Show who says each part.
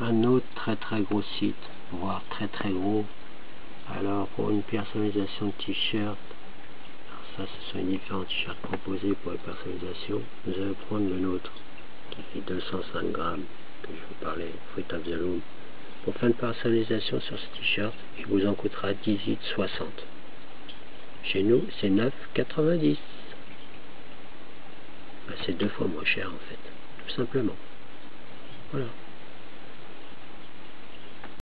Speaker 1: un autre très très gros site, voire très très gros. Alors pour une personnalisation de t-shirt, ça ce sont les différents t-shirts proposés pour la personnalisation. Vous allez prendre le nôtre qui fait 205 grammes, que je vous parlais, Fruit of the Loom. Pour faire une personnalisation sur ce t-shirt, il vous en coûtera 18,60. Chez nous, c'est 9,90. Ben, c'est deux fois moins cher en fait, tout simplement. Voilà.